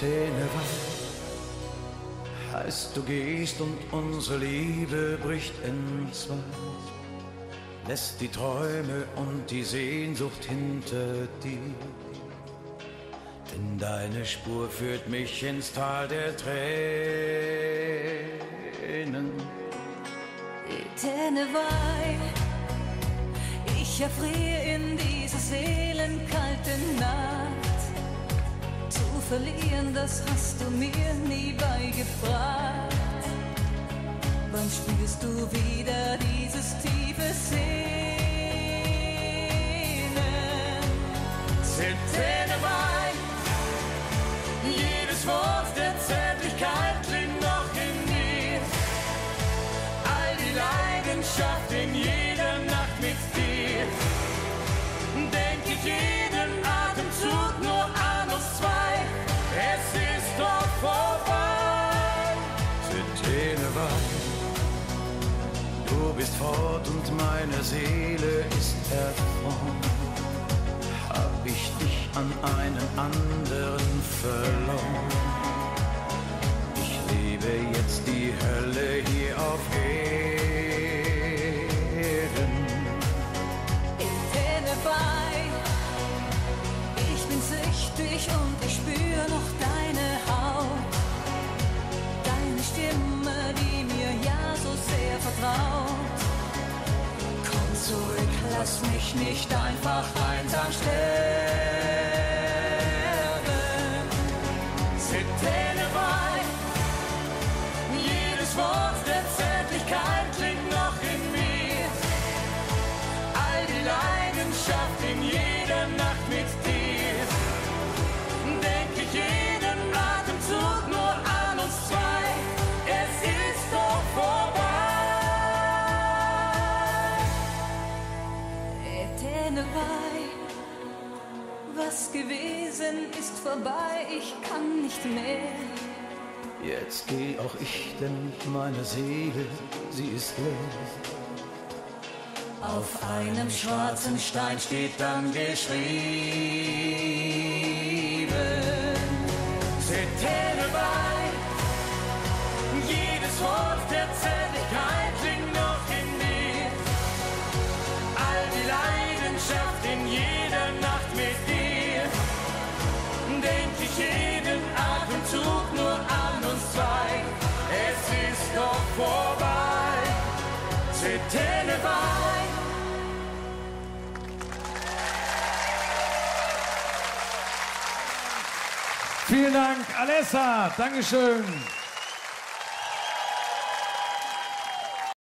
Tenewald. Heißt, du gehst und unsere Liebe bricht in zwei. Lässt die Träume und die Sehnsucht hinter dir. Denn deine Spur führt mich ins Tal der Tränen. Tenewei, ich erfriere in dieser seelenkalte Nacht. Verlieren, das hast du mir nie beigebracht. Wann spürst du wieder dieses tiefe Sehnen? Tenewei, jedes Wort der Zärtlichkeit klingt noch in mir. All die Leidenschaft bist fort und meine Seele ist erfroren hab ich dich an einen anderen verloren. Ich lebe jetzt die Hölle hier auf Erden. In Tenewei, ich bin süchtig und ich spür noch deine lass mich nicht einfach einsam sterben. Was gewesen ist vorbei, ich kann nicht mehr. Jetzt geh auch ich, denn meine Seele, sie ist leer. Auf einem schwarzen Stein steht dann geschrieben. Tenewei, jedes Wort ich jeden Atemzug nur an uns zwei. Es ist doch vorbei. Tenewei. Vielen Dank, Alessa. Dankeschön.